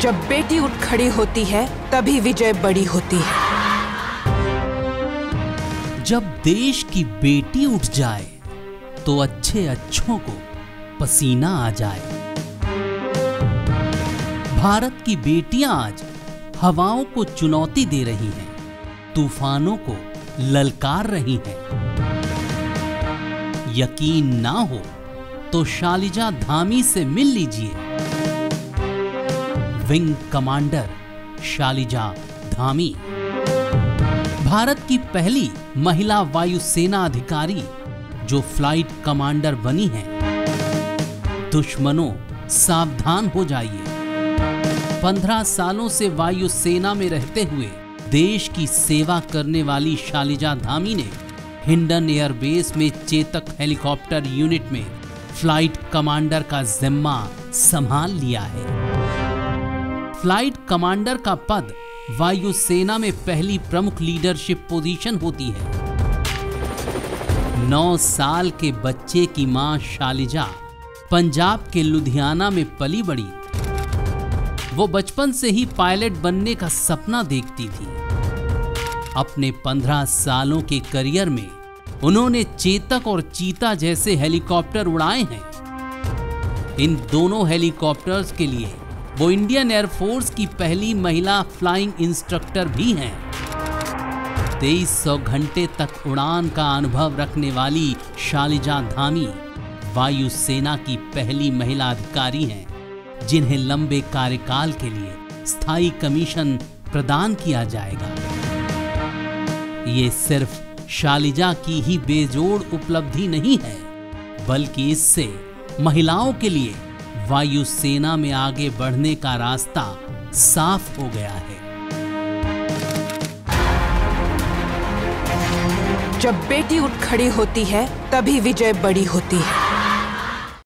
जब बेटी उठ खड़ी होती है, तभी विजय बड़ी होती है। जब देश की बेटी उठ जाए तो अच्छे अच्छों को पसीना आ जाए। भारत की बेटियाँ आज हवाओं को चुनौती दे रही हैं, तूफानों को ललकार रही हैं। यकीन ना हो तो शालिजा धामी से मिल लीजिए। Wing commander Shaliza Dhami. Bharat की पहली महिला वायुसेना अधिकारी जो फ़्लाइट कमांडर बनी हैं, दुश्मनों सावधान हो जाइए। पंद्रह सालों से वायुसेना में रहते हुए देश की सेवा करने वाली शालिजा धामी ने हिंडन एयरबेस में चेतक हेलीकॉप्टर यूनिट में फ़्लाइट कमांडर का जिम्मा संभाल लिया है। फ़्लाइट कमांडर का पद वायुसेना में पहली प्रमुख लीडरशिप पोजीशन होती है। नौ साल के बच्चे की माँ शालिजा पंजाब के लुधियाना में पली बड़ी। वो बचपन से ही पायलट बनने का सपना देखती थी। अपने पंद्रह सालों के करियर में उन्होंने चेतक और चीता जैसे हेलीकॉप्टर उड़ाए हैं। इन दोनों हेलीकॉप्टर्स के लिए वो इंडियन एयरफोर्स की पहली महिला फ्लाइंग इंस्ट्रक्टर भी हैं। 2300 घंटे तक उड़ान का अनुभव रखने वाली शालिजा धामी वायुसेना की पहली महिला अधिकारी हैं, जिन्हें लंबे कार्यकाल के लिए स्थायी कमीशन प्रदान किया जाएगा। ये सिर्फ़ शालिजा की ही बेजोड़ उपलब्धि नहीं है, बल्कि इससे महिलाओं के लिए वायुसेना में आगे बढ़ने का रास्ता साफ़ हो गया है। जब बेटी उठ खड़ी होती है, तभी विजय बड़ी होती है।